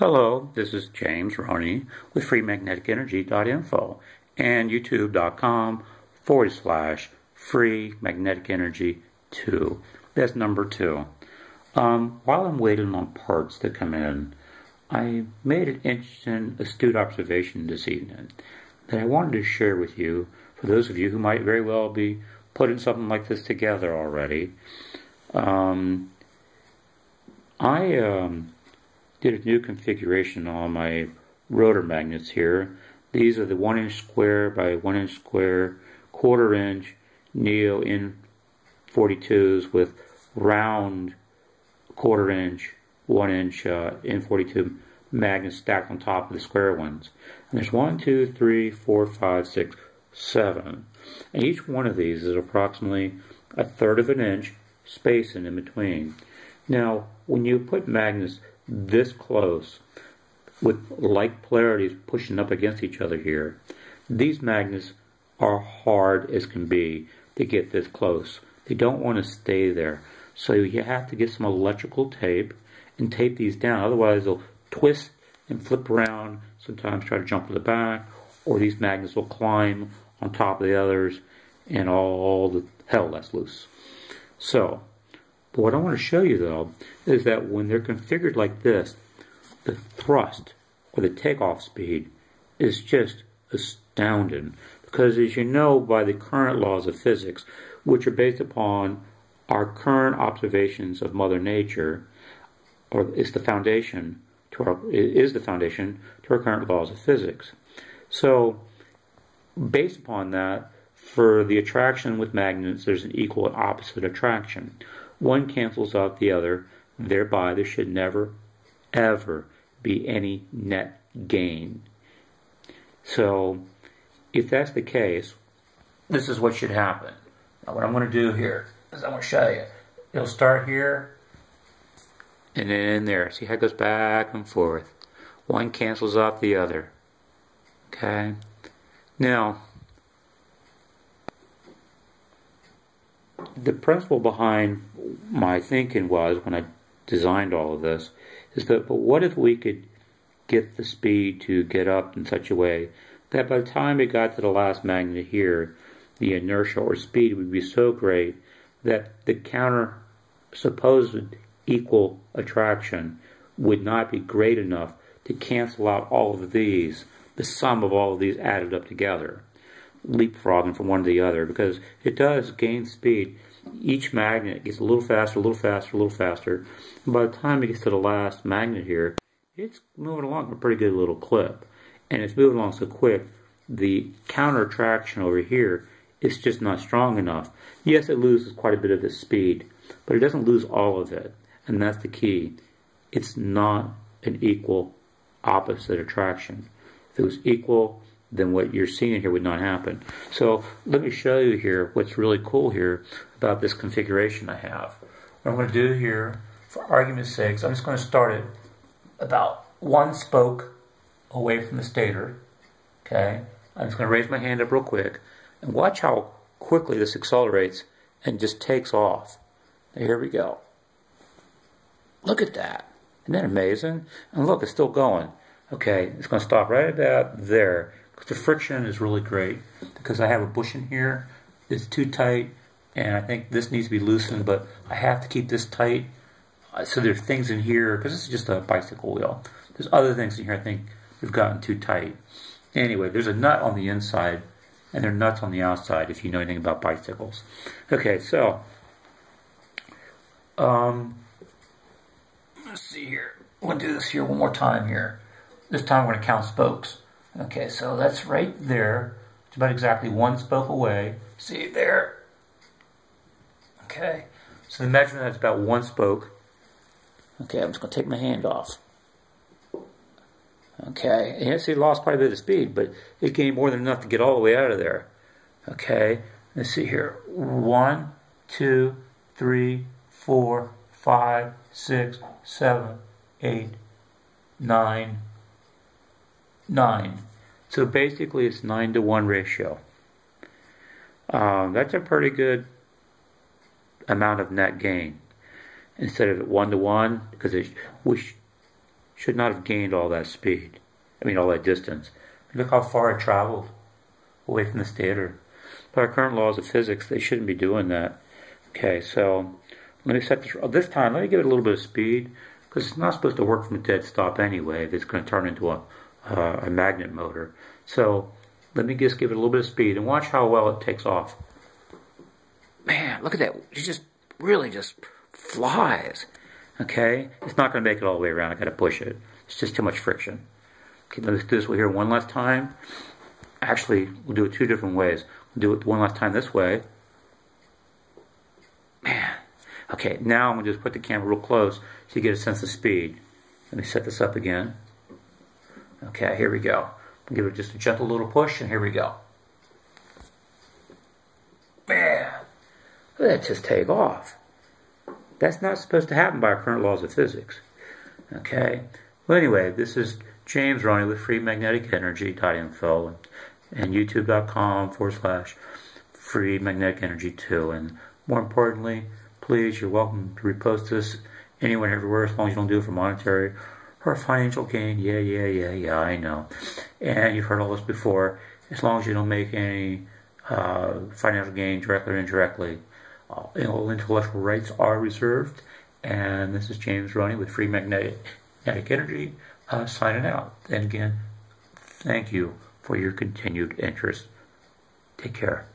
Hello, this is James Roney with freemagneticenergy.info and youtube.com forward slash free magnetic energy 2. That's number 2. Um, while I'm waiting on parts to come in, I made an interesting, astute observation this evening that I wanted to share with you for those of you who might very well be putting something like this together already. Um, I um, did a new configuration on my rotor magnets here. These are the 1 inch square by 1 inch square quarter inch Neo N42s with round quarter inch 1 inch uh, N42 magnets stacked on top of the square ones. And there's one, two, three, four, five, six, seven. And each one of these is approximately a third of an inch spacing in between. Now, when you put magnets this close with like polarities pushing up against each other here, these magnets are hard as can be to get this close. They don't want to stay there. So you have to get some electrical tape and tape these down. Otherwise they'll twist and flip around, sometimes try to jump to the back, or these magnets will climb on top of the others and all the hell that's loose. So but what I want to show you though is that when they're configured like this, the thrust or the takeoff speed is just astounding. Because as you know by the current laws of physics, which are based upon our current observations of Mother Nature, or is the foundation to our is the foundation to our current laws of physics. So based upon that, for the attraction with magnets, there's an equal and opposite attraction. One cancels out the other, thereby there should never, ever be any net gain. So, if that's the case, this is what should happen. Now, what I'm going to do here is I'm going to show you. It'll start here and then in there. See how it goes back and forth. One cancels out the other. Okay? Now, the principle behind my thinking was when I designed all of this is that, but what if we could get the speed to get up in such a way that by the time it got to the last magnet here, the inertia or speed would be so great that the counter supposed equal attraction would not be great enough to cancel out all of these, the sum of all of these added up together, leapfrogging from one to the other, because it does gain speed each magnet gets a little faster, a little faster, a little faster. And by the time it gets to the last magnet here, it's moving along a pretty good little clip. And it's moving along so quick, the counter attraction over here is just not strong enough. Yes, it loses quite a bit of its speed, but it doesn't lose all of it. And that's the key. It's not an equal opposite attraction. If it was equal, then what you're seeing here would not happen. So let me show you here what's really cool here about this configuration I have. What I'm going to do here, for argument's sake, I'm just going to start it about one spoke away from the stator. Okay, I'm just going to raise my hand up real quick and watch how quickly this accelerates and just takes off. Here we go. Look at that. Isn't that amazing? And look, it's still going. Okay, it's going to stop right about there. The friction is really great because I have a bushing here. It's too tight and I think this needs to be loosened, but I have to keep this tight. Uh, so there's things in here, because this is just a bicycle wheel. There's other things in here I think we've gotten too tight. Anyway, there's a nut on the inside, and there are nuts on the outside if you know anything about bicycles. Okay, so, um, let's see here. We'll do this here one more time here. This time we're going to count spokes. Okay, so that's right there. It's about exactly one spoke away. See there? Okay, so the measurement is about one spoke. Okay, I'm just going to take my hand off. Okay, and you see lost quite a bit of speed, but it gained more than enough to get all the way out of there. Okay, let's see here. One, two, three, four, five, six, seven, eight, nine, nine. So basically it's nine to one ratio. Um, that's a pretty good amount of net gain instead of one to one because it we should not have gained all that speed. I mean, all that distance. Look how far it traveled away from the stator. By our current laws of physics, they shouldn't be doing that. Okay, so let me set this. Oh, this time, let me give it a little bit of speed because it's not supposed to work from a dead stop anyway. If it's going to turn into a, uh, a magnet motor. So let me just give it a little bit of speed and watch how well it takes off. Man, look at that. It just really just flies. Okay? It's not going to make it all the way around. i got to push it. It's just too much friction. Okay, let's do this here one last time. Actually, we'll do it two different ways. We'll do it one last time this way. Man. Okay, now I'm going to just put the camera real close so you get a sense of speed. Let me set this up again. Okay, here we go. Give it just a gentle little push, and here we go. Man, let that just take off. That's not supposed to happen by our current laws of physics. Okay? Well, anyway, this is James Roney with freemagneticenergy.info and, and youtube.com forward slash free magnetic energy 2. And more importantly, please, you're welcome to repost this anywhere everywhere as long as you don't do it for monetary or financial gain. Yeah, yeah, yeah, yeah, I know. And you've heard all this before. As long as you don't make any uh, financial gain directly or indirectly, uh, all intellectual rights are reserved. And this is James Roney with Free Magnetic, Magnetic Energy uh, signing out. And again, thank you for your continued interest. Take care.